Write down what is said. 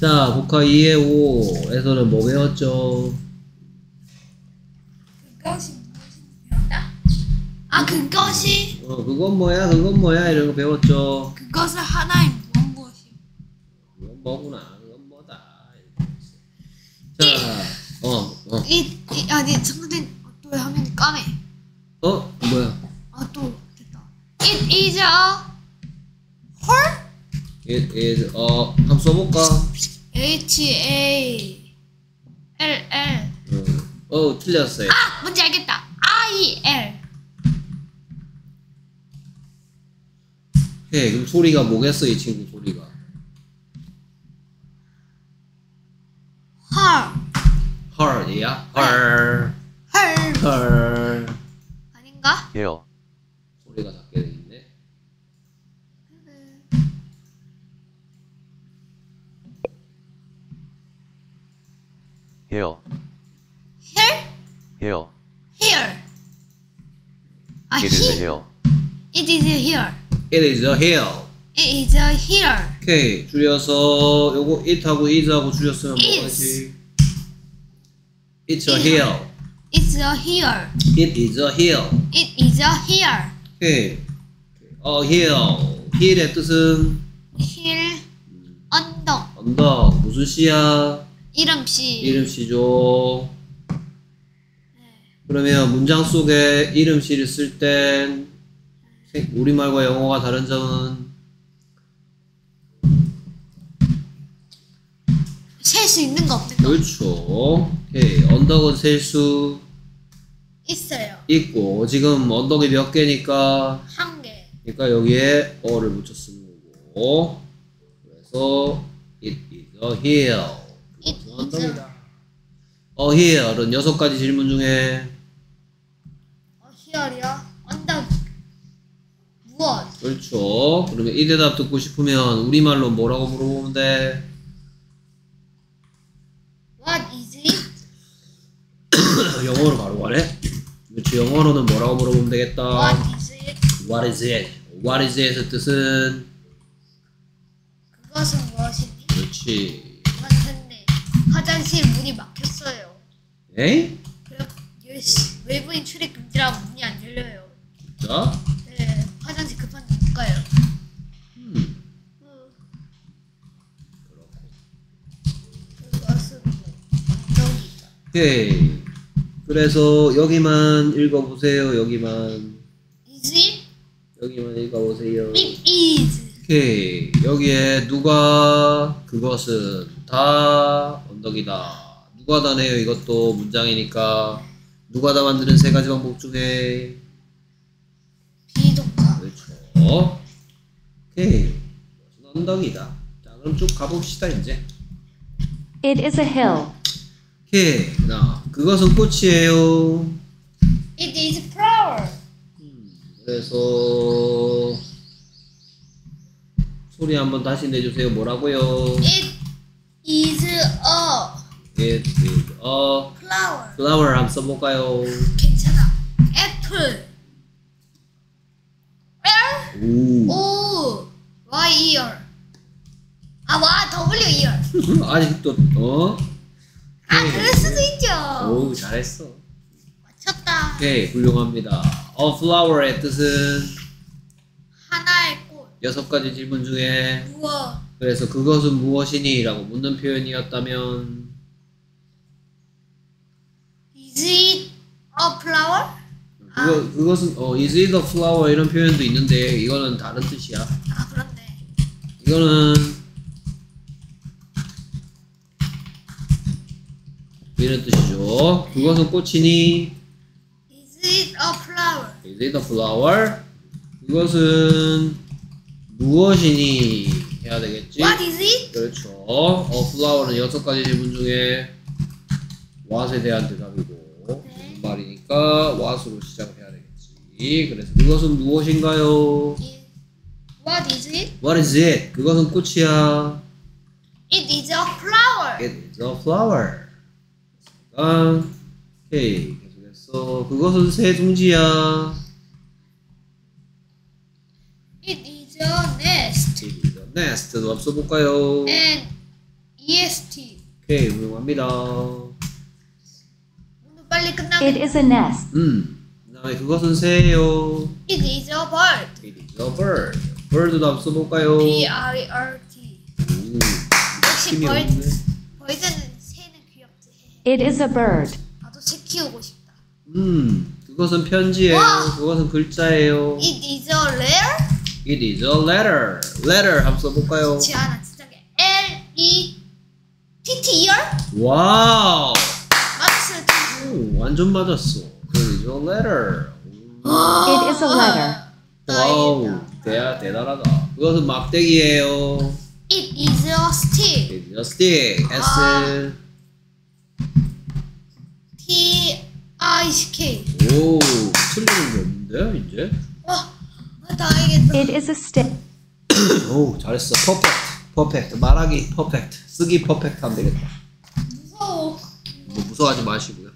자, 복화 2의 5에서는 뭐 배웠죠? 그것이 배웠다? 아 그것이 어, 그건 뭐야, 그건 뭐야, 이런 거 배웠죠? 그것은 하나의 무엇 무엇이 그건 뭐구나, 그건 뭐다. 이렇게 했어요. 자, 어, 어, 이, 이 아니 잠깐만 또 화면이 까매 어, 뭐야? 아 또 됐다 It is a? It is, 어, 한번 써볼까? H A L L 어, 어 틀렸어요. 아 뭔지 알겠다 I L 해, 그럼 소리가 뭐겠어, 이 친구 소리가? 헐 헐이야? 헐, 헐 헐. 아닌가? 소 hill, Here hill. Here 아 It is a here hill. It is a here It is a hill. It is a here 오케이, 줄여서 요거 it하고 is하고 줄였으면 Is. 뭐지? It's a hill. It's a here It is a hill. It is a here 오케이. a hill. hill의 뜻은 Here 언덕 언덕. 무슨 시야? 이름씨 이름시죠. 그러면 문장 속에 이름시를 쓸 땐 우리말과 영어가 다른 점은 셀 수 있는 거 없는 거 그렇죠. 오케이. 언덕은 셀 수 있어요 있고 지금 언덕이 몇 개니까 한 개 그러니까 여기에 어를 쓰는 거고 그래서 it is a hill. It 그것은 is 언덕이다. a hill은 여섯 가지 질문 중에 어, 히얼이요 언덕 무엇 그렇죠. 그러면 이 대답 듣고 싶으면 우리말로 뭐라고 물어보면 돼? What is it? 영어로 바로 가래? 그렇지. 영어로는 뭐라고 물어보면 되겠다. What is it? What is it? What is it의 뜻은? 그것은 무엇이니? 그렇지. 화장실 문이 막혔어요 에이? 그래 외부인 출입 금지라고 문이 안 열려요 자, 네 화장실 급한데 못 가요 음. 그것은 오케이. 그래서 여기만 읽어보세요. 여기만. Is it? 여기만 읽어보세요. It is 오케이. 여기에 누가 그것은 다 언덕이다. 누가 다네요. 이것도 문장이니까. 누가 다 만드는 세 가지 방법 중에 비동사 그렇죠. 오케이. 언덕이다. 자, 그럼 쭉 가봅시다 이제. It is a hill. 오케이. 나 그것은 꽃이에요. It is flower 그래서 소리 한번 다시 내주세요. 뭐라고요? It is flower. Flower 한번 써볼까요? 괜찮아. 애플. L 오. O Y ear. 아와 W ear. 아직도 어? 아 그럴 수도 있죠. 오 잘했어. 맞췄다. 오케이 훌륭합니다. A flower의 뜻은? 하나의 꽃 여섯 가지 질문 중에? 무엇? 그래서 그것은 무엇이니?라고 묻는 표현이었다면 it a flower? 그거 그것은 어 is it a flower 이런 표현도 있는데 이거는 다른 뜻이야. 아 그렇네 이거는 이런 뜻이죠. 그것은 꽃이니 Is it a flower? is it a flower? 그것은 무엇이니 해야 되겠지. What is it? 그렇죠. 어, flower는 여섯 가지 질문 중에 what에 대한 대답이고 네. 무슨 말이니까 what으로 시작을 해야 되겠지. 그래서 그것은 무엇인가요? What is it? What is it? 그것은 꽃이야. It is a flower. It is a flower. 아, 오케이. 계속해서 그것은 새 둥지야. It is a nest. It is a nest. 도 써볼까요? And EST. 오케이, 훌륭합니다. 빨리 It is a nest. 음. 그 다음에 그것은 새예요. It is a bird. It is a bird. bird도 한번 써볼까요? B I R T. 오, 역시 힘이 bird. 없네. bird는 새는 귀엽지. It is a bird. 나도 새 키우고 싶다. 음, 그것은 편지예요. 와! 그것은 글자예요. It is a letter. It is a letter. letter 한번 써볼까요? 않아 진짜 L E T T E R 와우. 완전 맞았어. It is a letter. 오, It is a letter. 와우, 대, 대단하다. 그것은 막대기예요. It is a stick. It is a stick. S. T I C K. 오, 틀리는 게 없는데, 이제? 와, 아, 다행이다. It is a stick. 오, 잘했어. Perfect. Perfect. 말하기 perfect. 쓰기 perfect 하면 되겠다. 무서워. 뭐 무서워하지 마시고요.